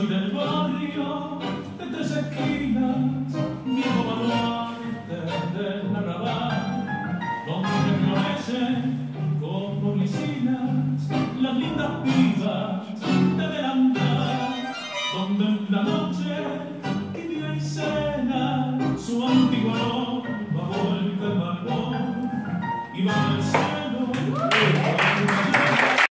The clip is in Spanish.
soy del barrio de tres esquinas, vivo baluarte del arrabal, donde florecen como lisinas las lindas vivas de delantal, donde en la noche